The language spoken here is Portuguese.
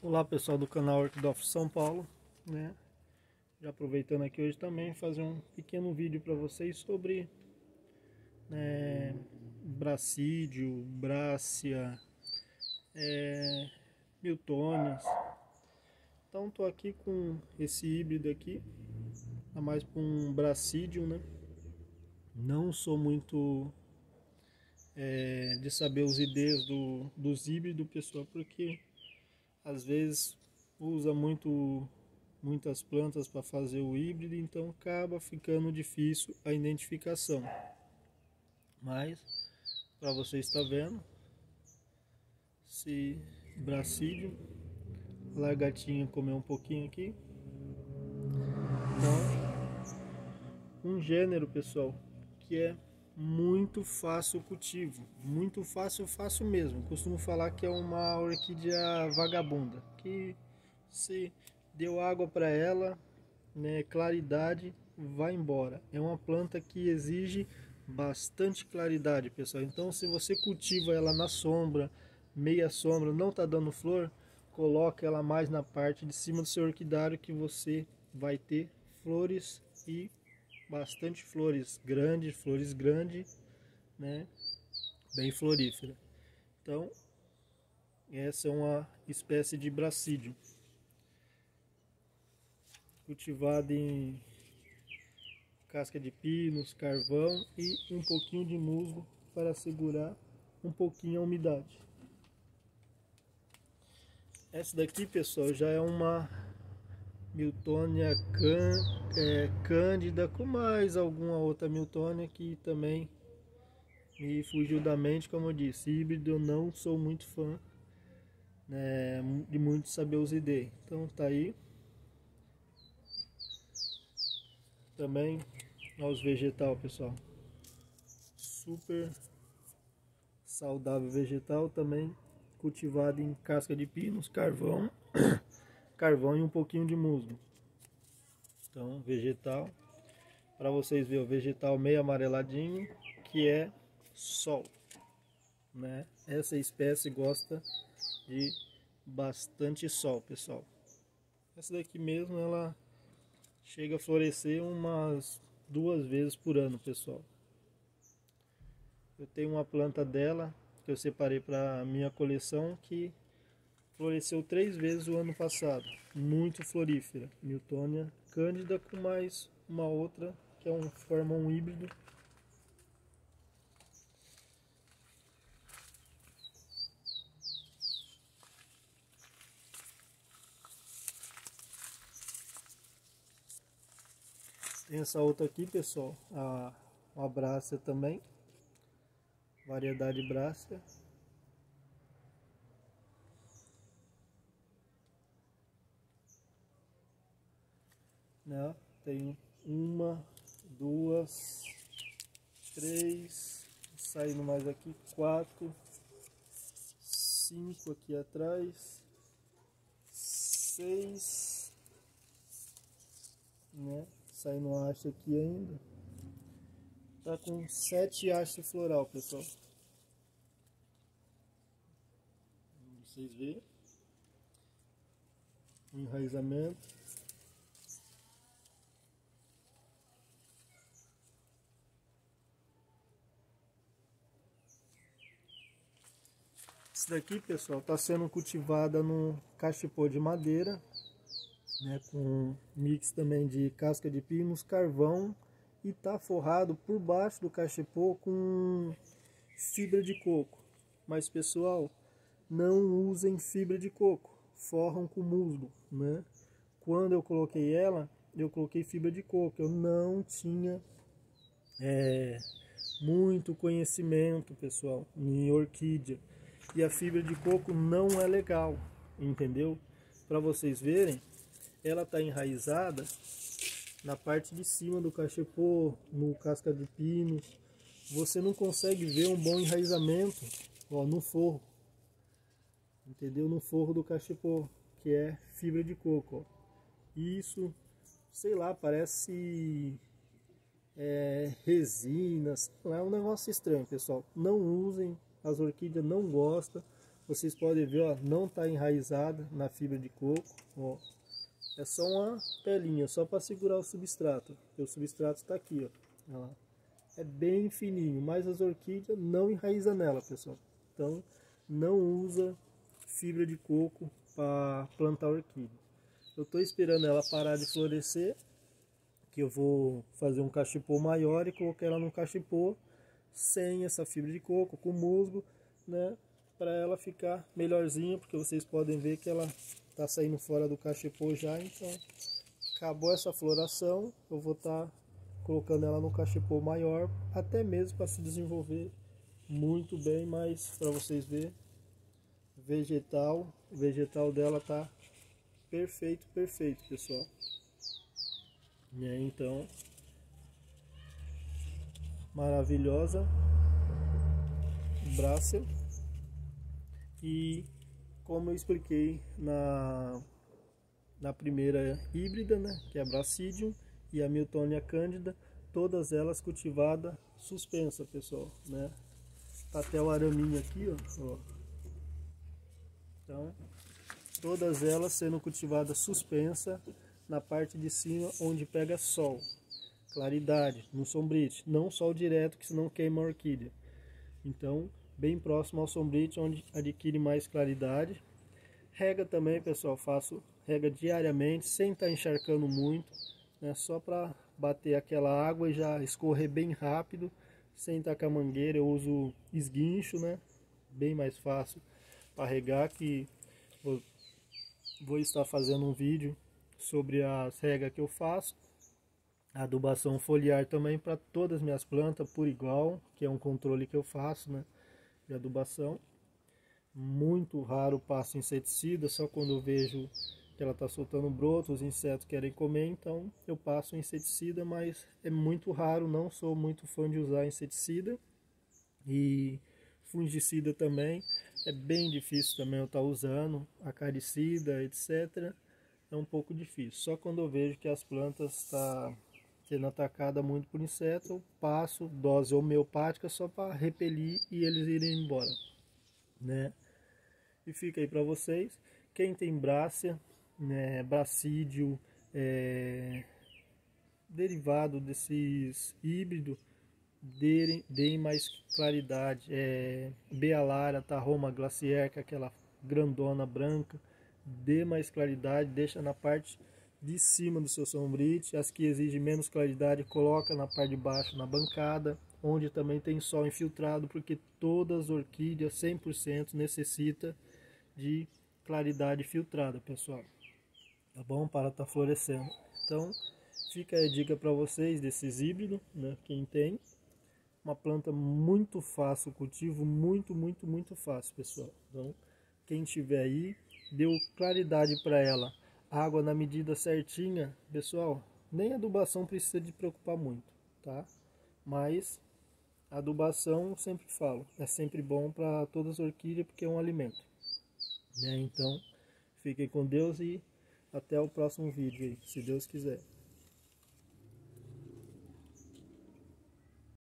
Olá pessoal do canal Orquidof São Paulo, né? Já aproveitando aqui hoje também fazer um pequeno vídeo para vocês sobre né, bracídio, brácia, é. Então tô aqui com esse híbrido aqui, a mais para um bracídio, né? Não sou muito é, de saber os ideias do, dos híbridos, pessoal, porque às vezes usa muito muitas plantas para fazer o híbrido, então acaba ficando difícil a identificação. Mas para você estar vendo, se bracídio, largatinha comer um pouquinho aqui. Então, um gênero, pessoal, que é muito fácil o cultivo, muito fácil, fácil mesmo. Costumo falar que é uma orquídea vagabunda, que se deu água para ela, né, claridade, vai embora. É uma planta que exige bastante claridade, pessoal. Então, se você cultiva ela na sombra, meia sombra, não está dando flor, coloque ela mais na parte de cima do seu orquidário que você vai ter flores e bastante flores grandes, flores grandes, né? Bem florífera. Então, essa é uma espécie de bracídio. Cultivada em casca de pinos, carvão e um pouquinho de musgo para segurar um pouquinho a umidade. Essa daqui, pessoal, já é uma Miltônia can, é, Cândida, com mais alguma outra Miltônia que também me fugiu da mente, como eu disse. Híbrido eu não sou muito fã né, de muito saber os ID. Então tá aí. Também aos vegetal, pessoal. Super saudável vegetal também cultivado em casca de pinos, carvão carvão e um pouquinho de musgo. Então, vegetal. Para vocês verem, o vegetal meio amareladinho, que é sol. Né? Essa espécie gosta de bastante sol, pessoal. Essa daqui mesmo, ela chega a florescer umas duas vezes por ano, pessoal. Eu tenho uma planta dela que eu separei para minha coleção que Floresceu três vezes o ano passado. Muito florífera. Newtonia cândida com mais uma outra que é um, forma um híbrido. Tem essa outra aqui, pessoal, a, brácia também, variedade brácia. Né? Tem uma, duas, três, saindo mais aqui, quatro, cinco aqui atrás, seis, né? Saindo haste aqui ainda. Tá com sete haste floral, pessoal. Vocês verem. Enraizamento. Essa daqui, pessoal, está sendo cultivada no cachepô de madeira, né, com mix também de casca de pinos, carvão e está forrado por baixo do cachepô com fibra de coco. Mas, pessoal, não usem fibra de coco, forram com musgo, né? Quando eu coloquei ela, eu coloquei fibra de coco, eu não tinha é, muito conhecimento, pessoal, em orquídea e a fibra de coco não é legal, entendeu? Para vocês verem, ela está enraizada na parte de cima do cachepô, no casca de pinos. Você não consegue ver um bom enraizamento ó, no forro, entendeu? No forro do cachepô, que é fibra de coco. Ó. Isso, sei lá, parece é, resina, é um negócio estranho, pessoal. Não usem as orquídeas não gostam Vocês podem ver, ó, não está enraizada na fibra de coco, ó. É só uma pelinha, só para segurar o substrato. o substrato está aqui, ó. É bem fininho, mas as orquídeas não enraizam nela, pessoal. Então, não usa fibra de coco para plantar orquídea. Eu estou esperando ela parar de florescer, que eu vou fazer um cachepô maior e colocar ela num cachepô sem essa fibra de coco, com musgo, né? Para ela ficar melhorzinha, porque vocês podem ver que ela está saindo fora do cachepô já, então acabou essa floração, eu vou estar tá colocando ela no cachepô maior, até mesmo para se desenvolver muito bem, mas para vocês verem, vegetal, o vegetal dela tá perfeito, perfeito, pessoal. E aí, então, maravilhosa, Brassel. E como eu expliquei na, na primeira híbrida, né, que é a Brassidium, e a Miltonia cândida, todas elas cultivadas suspensa, pessoal, né? Tá até o araminho aqui, ó. Então, todas elas sendo cultivadas suspensa na parte de cima onde pega sol, claridade, no sombrite, não sol direto que senão queima a orquídea. Então, bem próximo ao sombrite onde adquire mais claridade. Rega também, pessoal, faço rega diariamente, sem estar tá encharcando muito, né? Só para bater aquela água e já escorrer bem rápido, sem estar tá com a mangueira, eu uso esguincho, né? Bem mais fácil para regar que vou, vou estar fazendo um vídeo sobre as regas que eu faço. Adubação foliar também para todas as minhas plantas por igual, que é um controle que eu faço, né? De adubação. Muito raro passo inseticida, só quando eu vejo que ela está soltando broto, os insetos querem comer, então eu passo inseticida, mas é muito raro, não sou muito fã de usar inseticida. E fungicida também, é bem difícil também eu estar tá usando, acaricida, etc é um pouco difícil. Só quando eu vejo que as plantas estão tá sendo atacadas muito por inseto, passo dose homeopática só para repelir e eles irem embora, né? E fica aí para vocês. Quem tem brácia, né, bracídio, é, derivado desses híbridos, deem, mais claridade. É, Bealara, Tarroma Glacier, que é aquela grandona branca, dê mais claridade, deixa na parte de cima do seu sombrite, as que exigem menos claridade coloca na parte de baixo na bancada, onde também tem sol infiltrado, porque todas as orquídeas 100% necessita de claridade filtrada, pessoal. Tá bom? Para estar tá florescendo. Então, fica a dica para vocês desses híbridos, né? Quem tem. Uma planta muito fácil, cultivo muito, muito, muito fácil, pessoal. Então, quem tiver aí, deu claridade para ela, água na medida certinha, pessoal, nem adubação precisa de preocupar muito, tá? Mas adubação, sempre falo, é sempre bom para todas as orquídeas porque é um alimento. Né? Então, fiquem com Deus e até o próximo vídeo aí, se Deus quiser.